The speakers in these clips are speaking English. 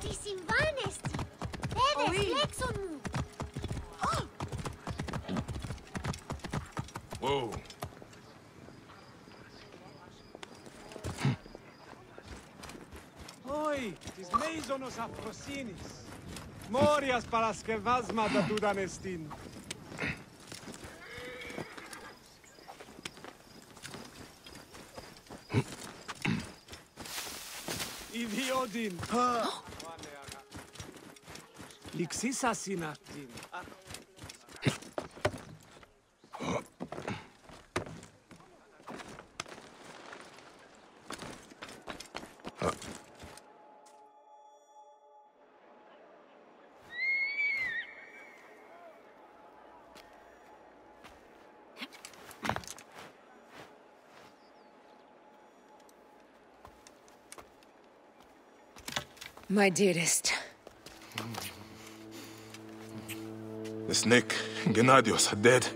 Τι συμβάνεστε. Πέδες, λέξον μου. Wow. Όι, της μέιζονος αφροσύνης. Μόριας παρασκευάσματα του δανεστήν. εστίν. Ιδιότην. Λυξίσας είναι αυτήν. My dearest. The snake, and Gennadios, are dead.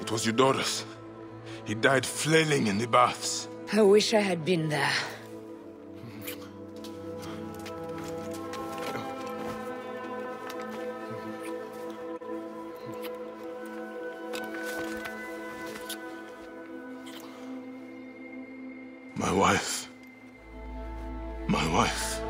It was Eudoros. He died flailing in the baths. I wish I had been there. My wife. My wife.